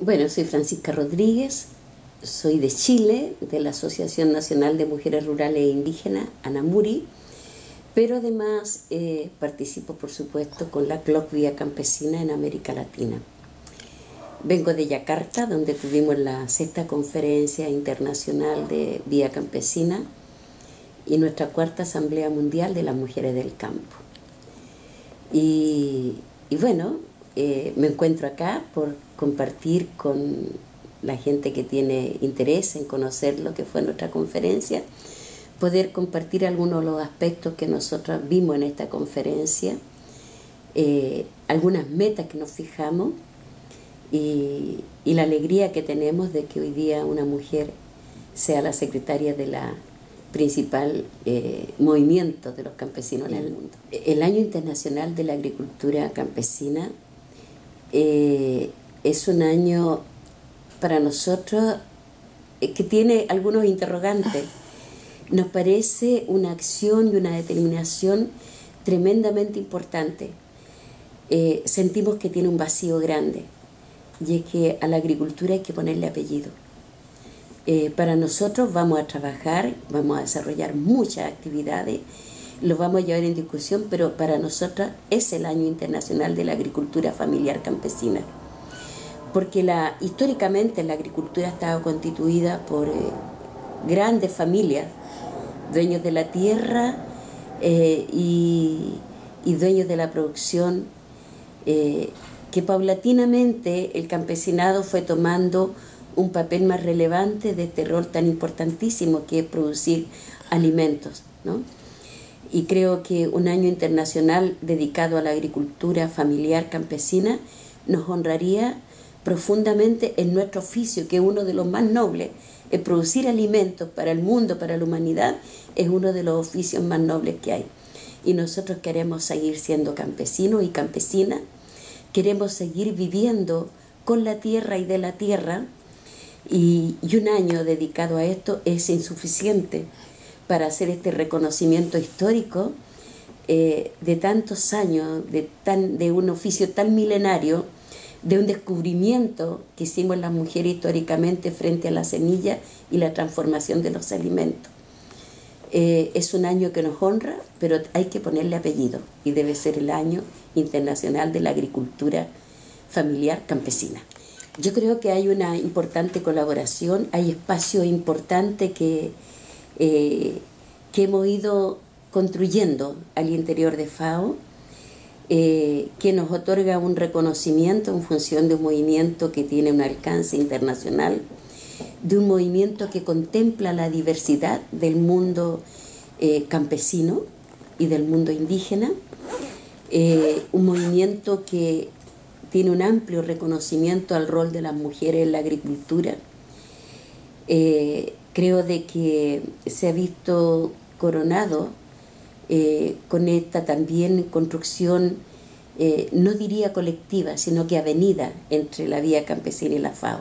Bueno, soy Francisca Rodríguez, soy de Chile, de la Asociación Nacional de Mujeres Rurales e Indígenas, ANAMURI, pero además eh, participo, por supuesto, con la CLOC Vía Campesina en América Latina. Vengo de Yakarta, donde tuvimos la sexta conferencia internacional de Vía Campesina y nuestra cuarta Asamblea Mundial de las Mujeres del Campo. Y, bueno, eh, me encuentro acá por compartir con la gente que tiene interés en conocer lo que fue nuestra conferencia, poder compartir algunos de los aspectos que nosotros vimos en esta conferencia, eh, algunas metas que nos fijamos y, la alegría que tenemos de que hoy día una mujer sea la secretaria de la principal eh, movimiento de los campesinos en el mundo. El Año Internacional de la Agricultura Campesina eh, es un año para nosotros eh, que tiene algunos interrogantes. Nos parece una acción y una determinación tremendamente importante. sentimos que tiene un vacío grande y es que a la agricultura hay que ponerle apellido. Eh, para nosotros vamos a trabajar, vamos a desarrollar muchas actividades, lo vamos a llevar en discusión, pero para nosotros es el año internacional de la agricultura familiar campesina. Porque históricamente la agricultura ha estado constituida por eh, grandes familias, dueños de la tierra eh, y, dueños de la producción que paulatinamente el campesinado fue tomando un papel más relevante de este rol tan importantísimo que es producir alimentos. Y creo que un año internacional dedicado a la agricultura familiar campesina nos honraría profundamente en nuestro oficio, que es uno de los más nobles. El producir alimentos para el mundo, para la humanidad, es uno de los oficios más nobles que hay. Y nosotros queremos seguir siendo campesinos y campesinas queremos seguir viviendo con la tierra y de la tierra y, un año dedicado a esto es insuficiente para hacer este reconocimiento histórico eh, de tantos años, de, tan, de un oficio tan milenario, de un descubrimiento que hicimos las mujeres históricamente frente a la semilla y la transformación de los alimentos. Eh, es un año que nos honra, pero hay que ponerle apellido y debe ser el año internacional de la agricultura familiar campesina. Yo creo que hay una importante colaboración, hay espacio importante que, eh, que hemos ido construyendo al interior de FAO, eh, que nos otorga un reconocimiento en función de un movimiento que tiene un alcance internacional de un movimiento que contempla la diversidad del mundo eh, campesino y del mundo indígena, eh, un movimiento que tiene un amplio reconocimiento al rol de las mujeres en la agricultura. Eh, creo de que se ha visto coronado con esta también construcción, no diría colectiva, sino que avenida entre la vía campesina y la FAO.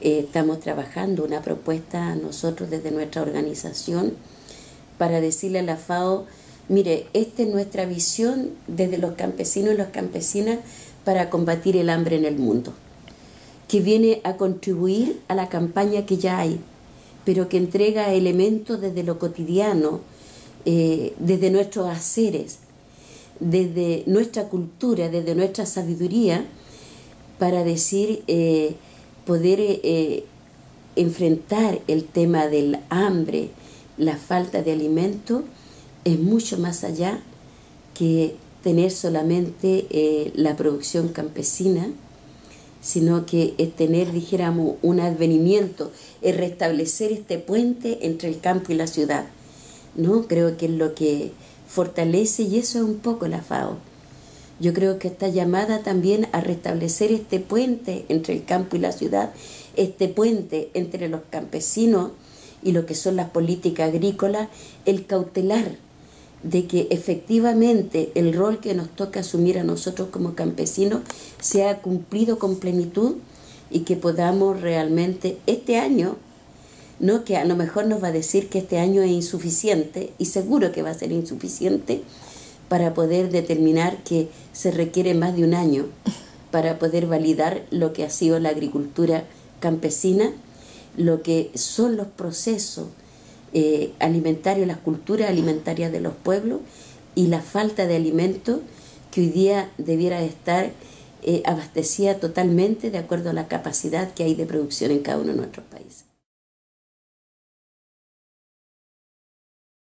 Eh, estamos trabajando una propuesta nosotros desde nuestra organización para decirle a la FAO, mire, esta es nuestra visión desde los campesinos y las campesinas para combatir el hambre en el mundo, que viene a contribuir a la campaña que ya hay, pero que entrega elementos desde lo cotidiano, eh, desde nuestros haceres, desde nuestra cultura, desde nuestra sabiduría, para decir... Eh, poder eh, enfrentar el tema del hambre, la falta de alimento, es mucho más allá que tener solamente la producción campesina, sino que es tener, dijéramos, un advenimiento, es restablecer este puente entre el campo y la ciudad. ¿no? Creo que es lo que fortalece y eso es un poco la FAO. Yo creo que está llamada también a restablecer este puente entre el campo y la ciudad, este puente entre los campesinos y lo que son las políticas agrícolas, el cautelar de que efectivamente el rol que nos toca asumir a nosotros como campesinos sea cumplido con plenitud y que podamos realmente este año, no que a lo mejor nos va a decir que este año es insuficiente y seguro que va a ser insuficiente, para poder determinar que se requiere más de un año para poder validar lo que ha sido la agricultura campesina, lo que son los procesos eh, alimentarios, las culturas alimentarias de los pueblos y la falta de alimentos que hoy día debiera estar eh, abastecida totalmente de acuerdo a la capacidad que hay de producción en cada uno de nuestros países.